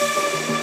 Música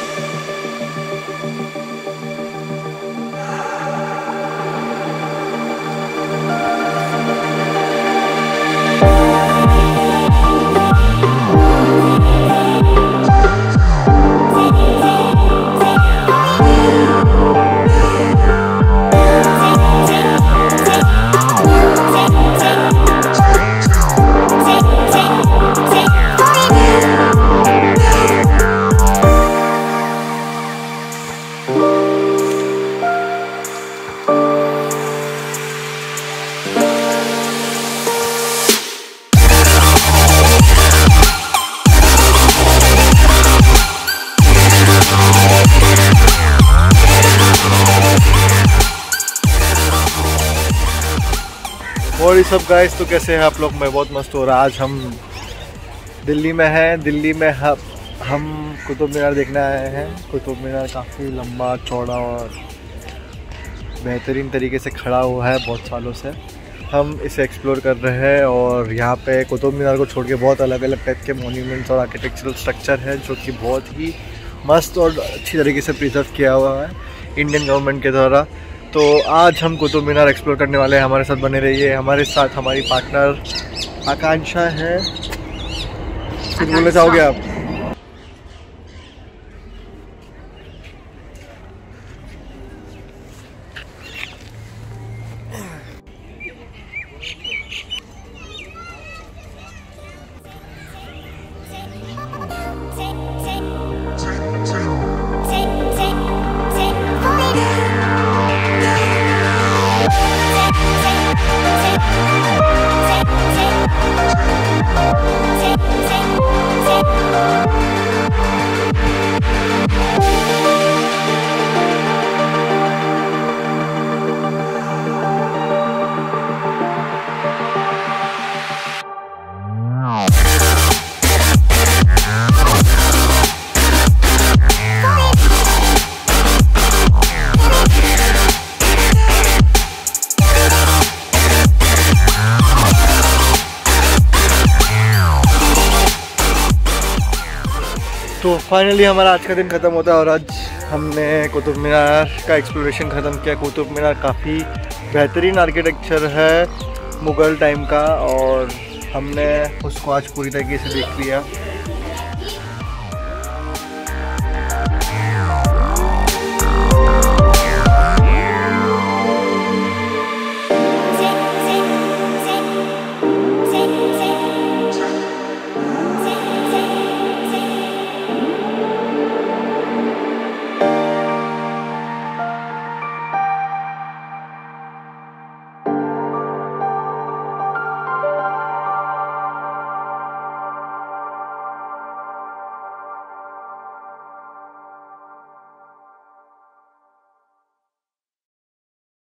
और ये सब गाइस तो कैसे हैं आप लोग? मैं बहुत मस्त हो रहा आज हम दिल्ली में हैं। दिल्ली में हम हम कुतुब मीनार देखने आए हैं। कुतुब मीनार काफ़ी लंबा, चौड़ा और बेहतरीन तरीके से खड़ा हुआ है बहुत सालों से। हम इसे एक्सप्लोर कर रहे हैं और यहाँ पे कुतुब मीनार को छोड़ के बहुत अलग अलग टाइप के मोन्यूमेंट्स और आर्किटेक्चरल स्ट्रक्चर हैं, जो कि बहुत ही मस्त और अच्छी तरीके से प्रिजर्व किया हुआ है। इंडियन गवर्नमेंट के द्वारा। तो आज हम कुतुब मीनार एक्सप्लोर करने वाले हैं। हमारे साथ बने रहिए। हमारे साथ हमारी पार्टनर आकांक्षा है। कुछ बोलना चाहोगे आप? फाइनली हमारा आज का दिन ख़त्म होता है और आज हमने कुतुब मीनार का एक्सप्लोरेशन ख़त्म किया। कुतुब मीनार काफ़ी बेहतरीन आर्किटेक्चर है मुग़ल टाइम का और हमने उसको आज पूरी तरीके से देख लिया। Bye.